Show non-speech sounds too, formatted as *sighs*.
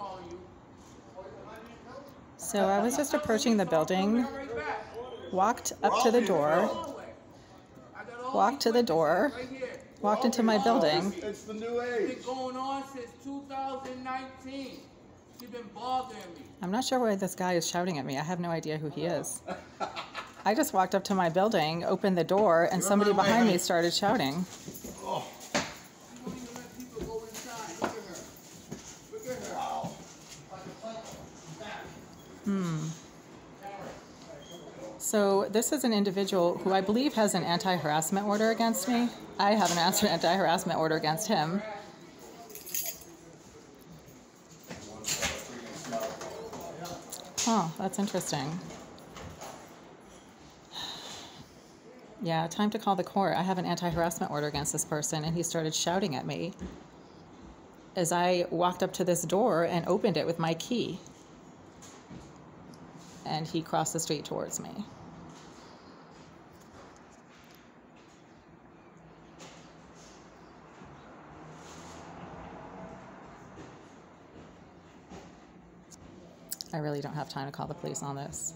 calling you. So I was just approaching the building, walked up to the door, Hallway. I got all walked to the door, witnesses Right here. walked into my building. It's the new It's age. been going on since 2019. She's been bothering me. I'm not sure why this guy is shouting at me. I have no idea who he is. I just walked up to my building, opened the door, and somebody behind me started shouting. Hmm. So this is an individual who I believe has an anti-harassment order against me. I have an *laughs* anti-harassment order against him. Oh, that's interesting. *sighs* Yeah, time to call the court. I have an anti-harassment order against this person, and he started shouting at me as I walked up to this door and opened it with my key. And he crossed the street towards me. I really don't have time to call the police on this.